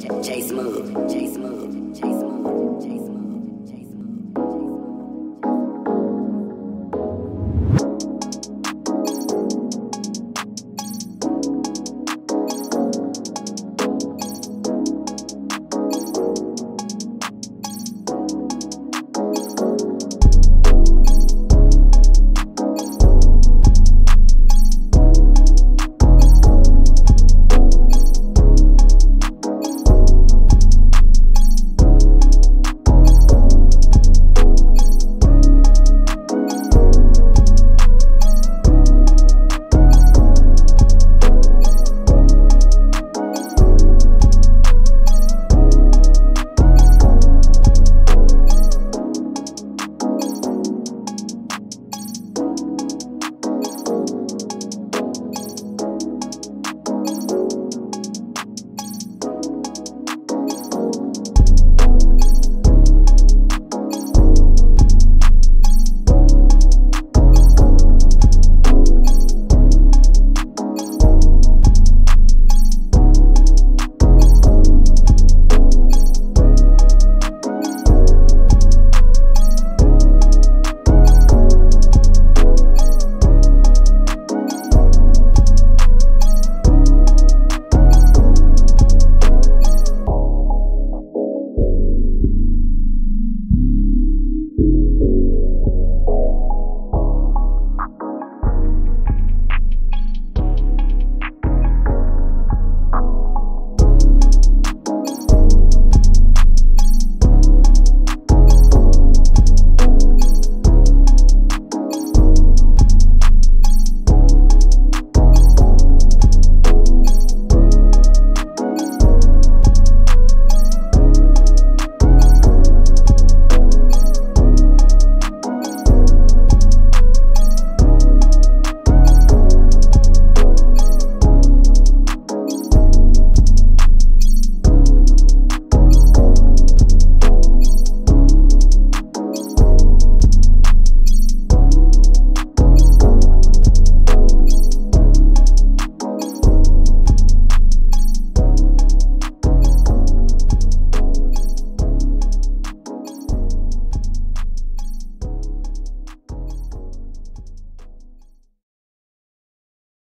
Chase Smooth, chase Smooth, chase Smooth, J Smooth.